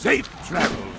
Safe travels.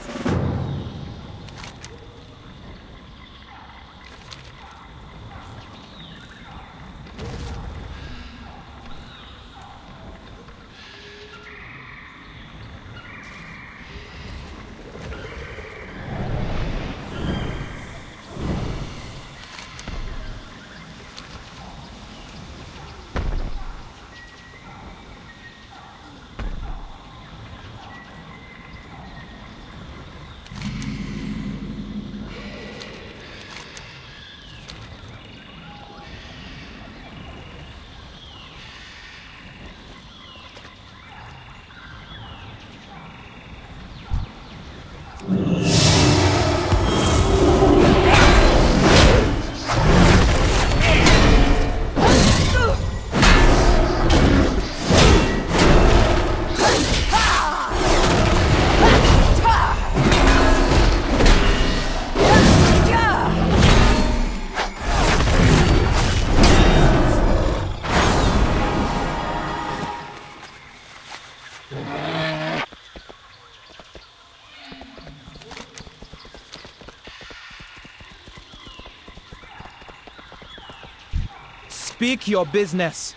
Speak your business.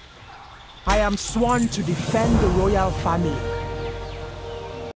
I am sworn to defend the royal family.